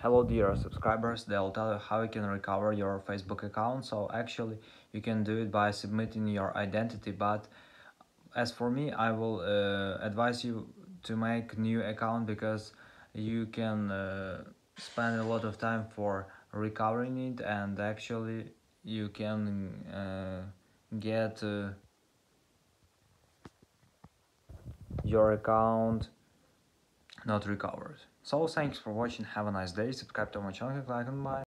Hello dear subscribers, they'll tell you how you can recover your Facebook account. So actually you can do it by submitting your identity. But as for me I will uh, advise you to make new account because you can uh, spend a lot of time for recovering it. And actually you can uh, get uh, your account not recovered. So thanks for watching, have a nice day, subscribe to my channel, click on my